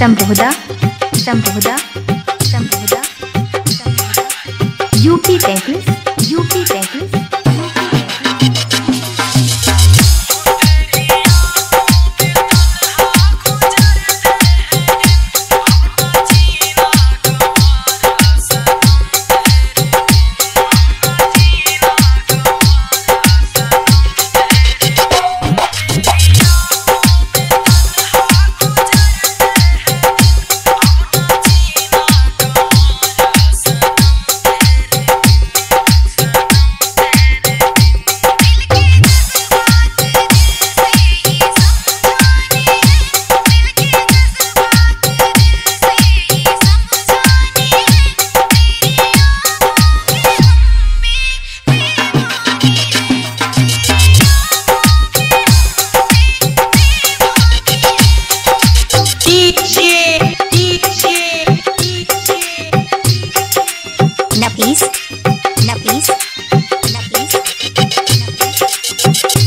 संबोधा संबोधा संबोधा UP तैतीस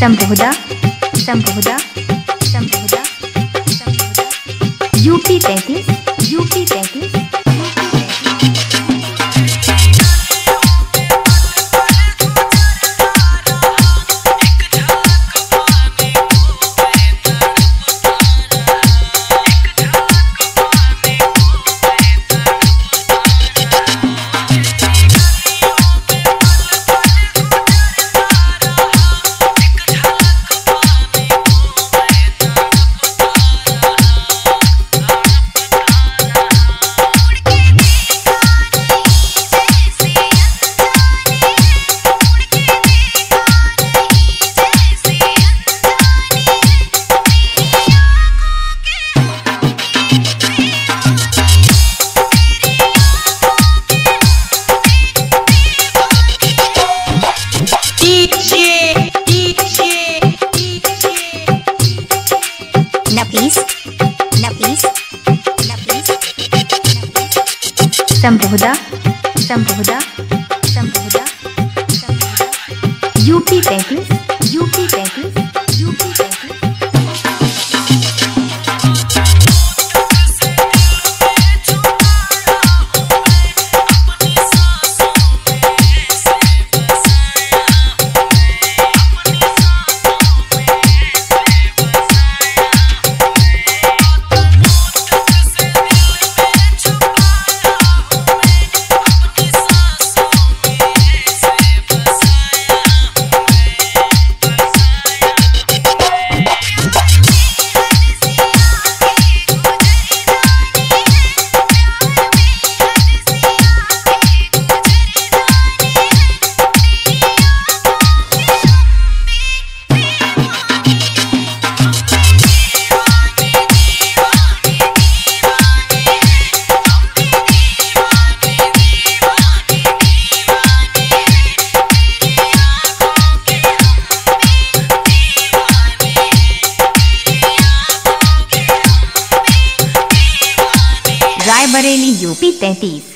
संबोधा संबोधा संबोधा UP तैतीस संबोधा संबोधा संबोधा UP तैतीस रायबरेली यूपी तैतीस